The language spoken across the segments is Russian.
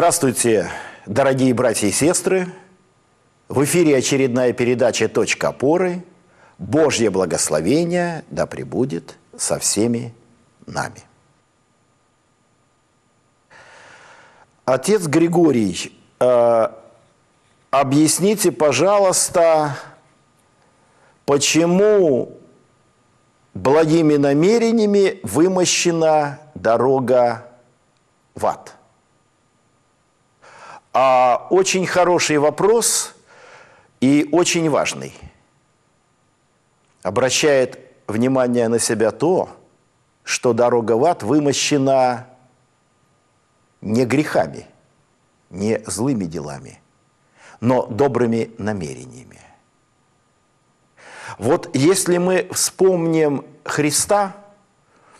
Здравствуйте, дорогие братья и сестры! В эфире очередная передача «Точка опоры». Божье благословение да пребудет со всеми нами. Отец Григорий, э, объясните, пожалуйста, почему благими намерениями вымощена дорога в ад? А очень хороший вопрос и очень важный. Обращает внимание на себя то, что дорога в ад вымощена не грехами, не злыми делами, но добрыми намерениями. Вот если мы вспомним Христа,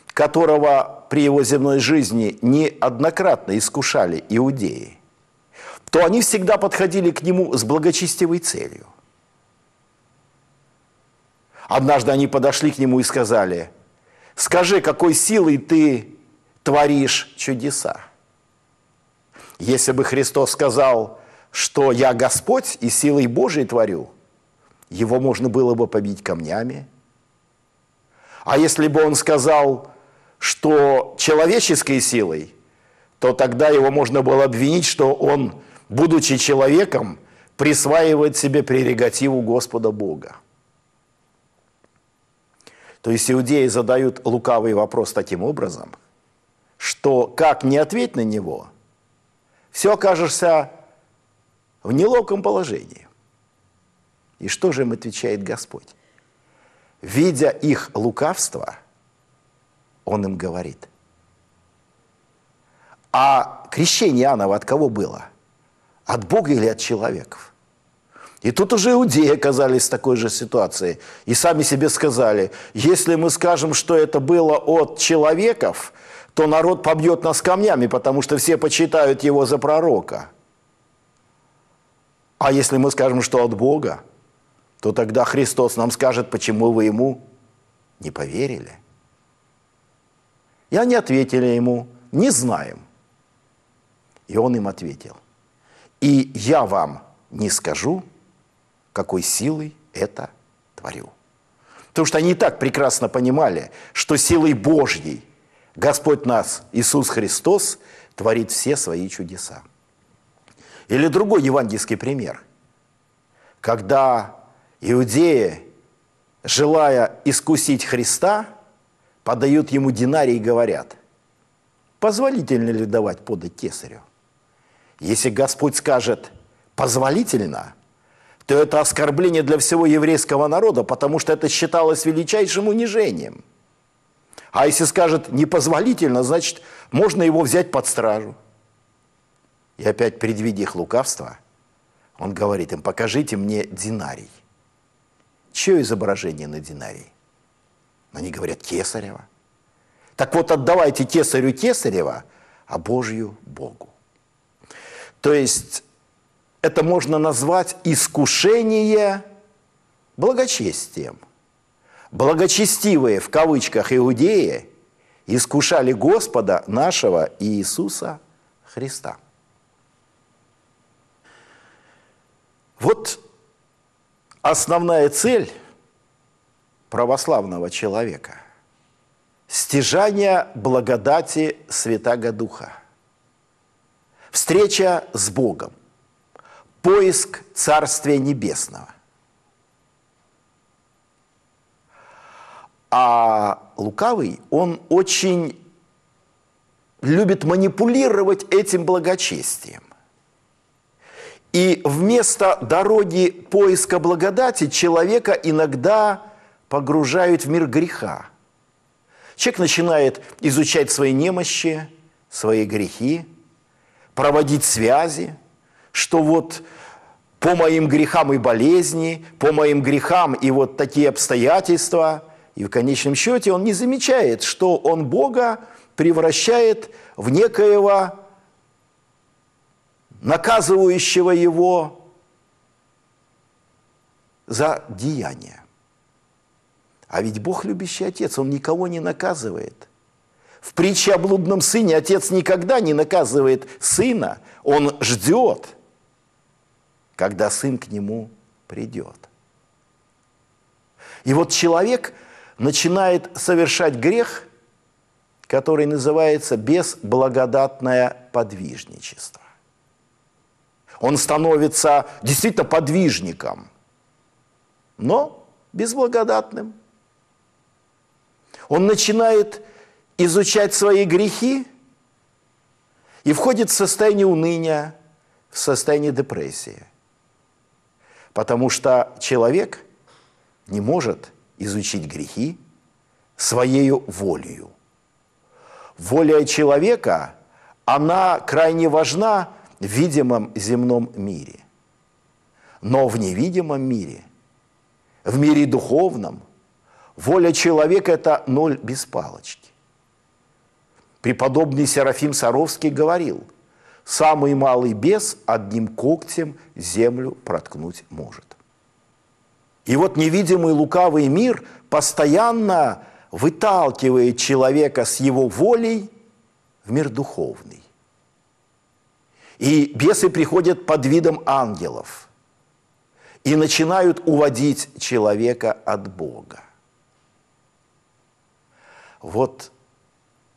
которого при его земной жизни неоднократно искушали иудеи, то они всегда подходили к нему с благочестивой целью. Однажды они подошли к нему и сказали, скажи, какой силой ты творишь чудеса? Если бы Христос сказал, что я Господь и силой Божией творю, его можно было бы побить камнями. А если бы он сказал, что человеческой силой, то тогда его можно было обвинить, что он будучи человеком, присваивает себе прерогативу Господа Бога. То есть иудеи задают лукавый вопрос таким образом, что как не ответь на него, все окажешься в неловком положении. И что же им отвечает Господь? Видя их лукавство, Он им говорит. А крещение Иоаннова от кого было? От Бога или от человеков? И тут уже иудеи оказались в такой же ситуации. И сами себе сказали, если мы скажем, что это было от человеков, то народ побьет нас камнями, потому что все почитают его за пророка. А если мы скажем, что от Бога, то тогда Христос нам скажет, почему вы ему не поверили. И они ответили ему, не знаем. И он им ответил – и я вам не скажу, какой силой это творю. Потому что они и так прекрасно понимали, что силой Божьей Господь нас, Иисус Христос, творит все свои чудеса. Или другой евангельский пример. Когда иудеи, желая искусить Христа, подают ему динарий и говорят, позволительно ли давать подать кесарю? Если Господь скажет «позволительно», то это оскорбление для всего еврейского народа, потому что это считалось величайшим унижением. А если скажет «непозволительно», значит, можно его взять под стражу. И опять, предвидя их лукавство, он говорит им, покажите мне динарий. Чье изображение на динарии? Они говорят, кесарева. Так вот, отдавайте кесарю кесарева, а Божью Богу. То есть это можно назвать искушение благочестием. Благочестивые в кавычках иудеи искушали Господа нашего Иисуса Христа. Вот основная цель православного человека – стяжание благодати Святаго Духа – Встреча с Богом. Поиск Царствия Небесного. А лукавый, он очень любит манипулировать этим благочестием. И вместо дороги поиска благодати человека иногда погружают в мир греха. Человек начинает изучать свои немощи, свои грехи – проводить связи, что вот по моим грехам и болезни, по моим грехам и вот такие обстоятельства, и в конечном счете он не замечает, что он Бога превращает в некоего наказывающего его за деяние. А ведь Бог любящий Отец, Он никого не наказывает. В притче о блудном сыне отец никогда не наказывает сына, он ждет, когда сын к нему придет. И вот человек начинает совершать грех, который называется безблагодатное подвижничество. Он становится действительно подвижником, но безблагодатным. Он начинает изучать свои грехи и входит в состояние уныния, в состояние депрессии. Потому что человек не может изучить грехи своей волею. Воля человека, она крайне важна в видимом земном мире. Но в невидимом мире, в мире духовном, воля человека – это ноль без палочки. Преподобный Серафим Саровский говорил, самый малый бес одним когтем землю проткнуть может. И вот невидимый лукавый мир постоянно выталкивает человека с его волей в мир духовный. И бесы приходят под видом ангелов и начинают уводить человека от Бога. Вот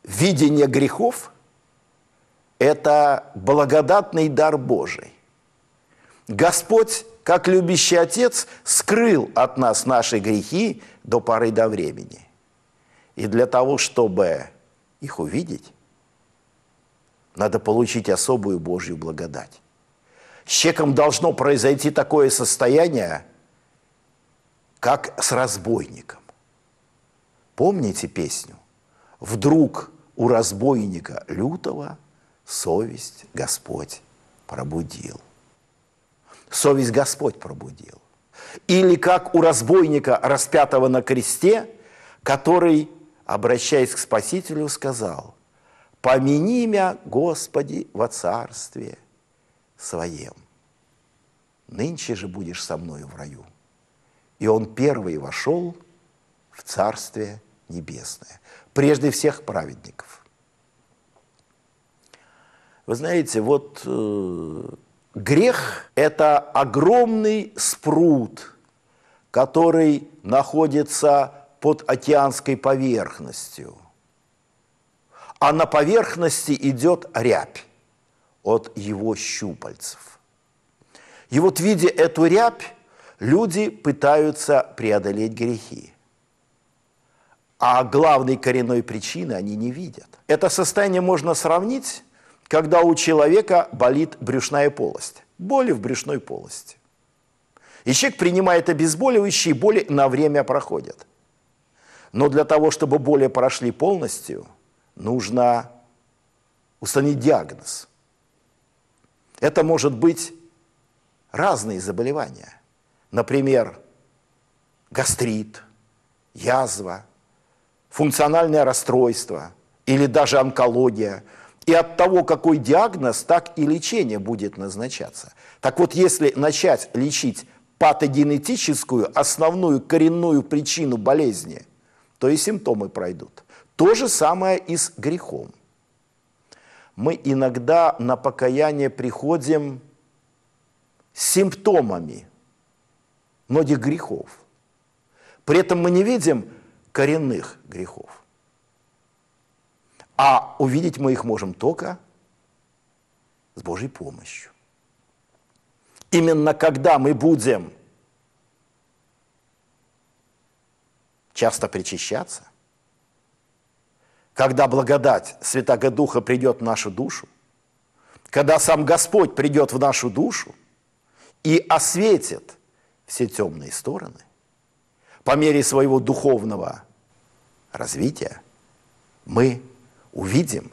видение грехов – это благодатный дар Божий. Господь, как любящий Отец, скрыл от нас наши грехи до поры до времени. И для того, чтобы их увидеть, надо получить особую Божью благодать. С человеком должно произойти такое состояние, как с разбойником. Помните песню? Вдруг у разбойника лютого совесть Господь пробудил. Совесть Господь пробудил. Или как у разбойника, распятого на кресте, который, обращаясь к Спасителю, сказал, «Помяни меня, Господи, во царстве своем. Нынче же будешь со мною в раю». И он первый вошел в Царствие Небесное прежде всех праведников. Вы знаете, вот э, грех – это огромный спрут, который находится под океанской поверхностью. А на поверхности идет рябь от его щупальцев. И вот видя эту рябь, люди пытаются преодолеть грехи а главной коренной причины они не видят. Это состояние можно сравнить, когда у человека болит брюшная полость, боли в брюшной полости. И человек принимает обезболивающие, боли на время проходят. Но для того, чтобы боли прошли полностью, нужно установить диагноз. Это может быть разные заболевания. Например, гастрит, язва – функциональное расстройство или даже онкология. И от того, какой диагноз, так и лечение будет назначаться. Так вот, если начать лечить патогенетическую, основную коренную причину болезни, то и симптомы пройдут. То же самое и с грехом. Мы иногда на покаяние приходим с симптомами многих грехов. При этом мы не видим коренных грехов. А увидеть мы их можем только с Божьей помощью. Именно когда мы будем часто причащаться, когда благодать Святого Духа придет в нашу душу, когда сам Господь придет в нашу душу и осветит все темные стороны – по мере своего духовного развития мы увидим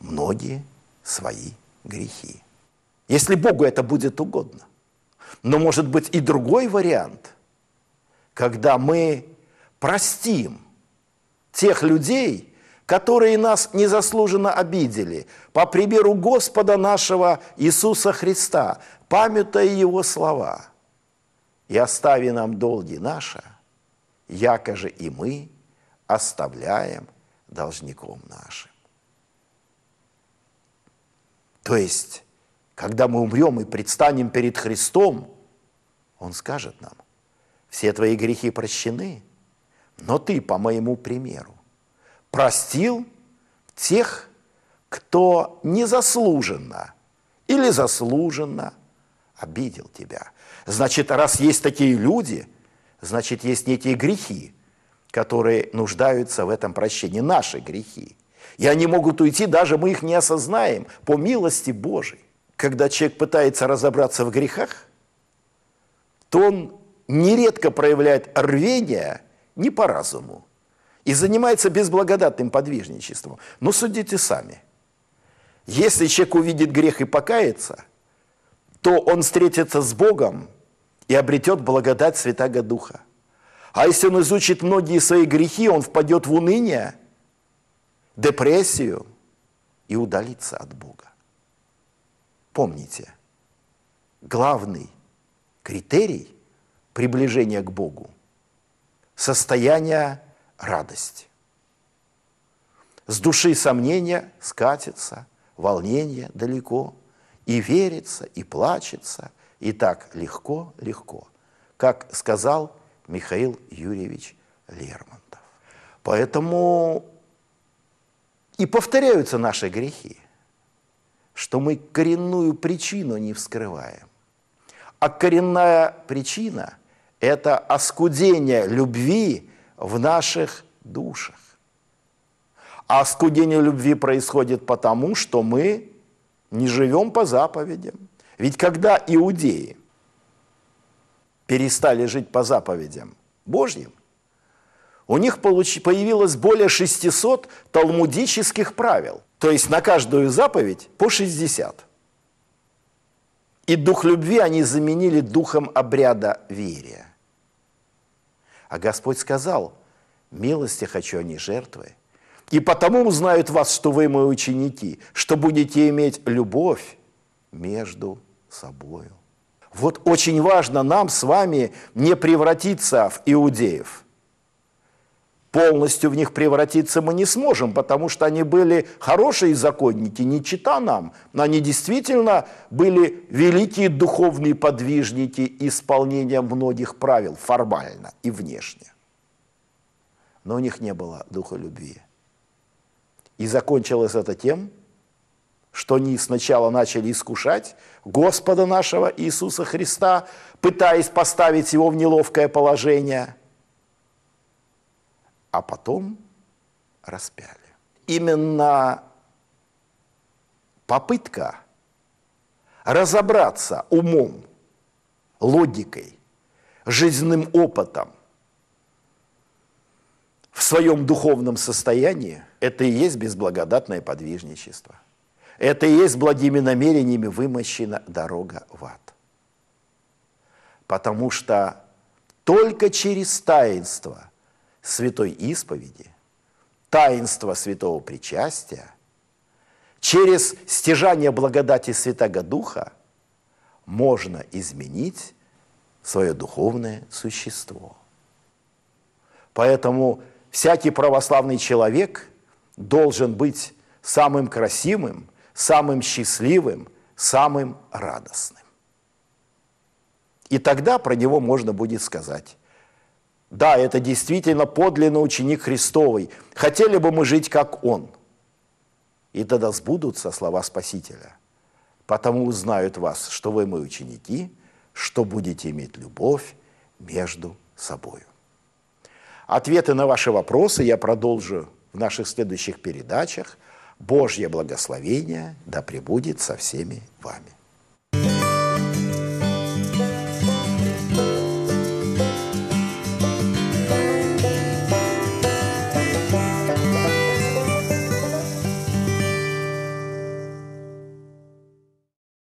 многие свои грехи. Если Богу это будет угодно. Но может быть и другой вариант, когда мы простим тех людей, которые нас незаслуженно обидели, по примеру Господа нашего Иисуса Христа, памятая Его слова – и остави нам долги наши, яко же и мы оставляем должником нашим. То есть, когда мы умрем и предстанем перед Христом, Он скажет нам, все твои грехи прощены, но ты, по моему примеру, простил тех, кто незаслуженно или заслуженно обидел тебя. Значит, раз есть такие люди, значит, есть некие грехи, которые нуждаются в этом прощении, наши грехи. И они могут уйти, даже мы их не осознаем, по милости Божией. Когда человек пытается разобраться в грехах, то он нередко проявляет рвение не по разуму и занимается безблагодатным подвижничеством. Но судите сами. Если человек увидит грех и покается, то он встретится с Богом и обретет благодать Святаго Духа. А если он изучит многие свои грехи, он впадет в уныние, депрессию и удалится от Бога. Помните, главный критерий приближения к Богу – состояние радости. С души сомнения скатится, волнение далеко, и верится, и плачется, и так легко-легко, как сказал Михаил Юрьевич Лермонтов. Поэтому и повторяются наши грехи, что мы коренную причину не вскрываем. А коренная причина – это оскудение любви в наших душах. А оскудение любви происходит потому, что мы не живем по заповедям. Ведь когда иудеи перестали жить по заповедям Божьим, у них появилось более 600 талмудических правил. То есть на каждую заповедь по 60. И дух любви они заменили духом обряда верия. А Господь сказал, милости хочу, а не жертвы. И потому узнают вас, что вы мои ученики, что будете иметь любовь между собою. Вот очень важно нам с вами не превратиться в иудеев. Полностью в них превратиться мы не сможем, потому что они были хорошие законники, не чита нам, но они действительно были великие духовные подвижники исполнения многих правил формально и внешне. Но у них не было духа любви. И закончилось это тем, что они сначала начали искушать Господа нашего Иисуса Христа, пытаясь поставить его в неловкое положение, а потом распяли. Именно попытка разобраться умом, логикой, жизненным опытом в своем духовном состоянии, это и есть безблагодатное подвижничество – это и есть благими намерениями вымощена дорога в ад. Потому что только через таинство святой исповеди, таинство святого причастия, через стяжание благодати Святого Духа можно изменить свое духовное существо. Поэтому всякий православный человек должен быть самым красивым, самым счастливым, самым радостным. И тогда про него можно будет сказать, да, это действительно подлинный ученик Христовый, хотели бы мы жить, как он. И тогда сбудутся слова Спасителя. Потому узнают вас, что вы мои ученики, что будете иметь любовь между собой. Ответы на ваши вопросы я продолжу в наших следующих передачах – Божье благословение да пребудет со всеми вами.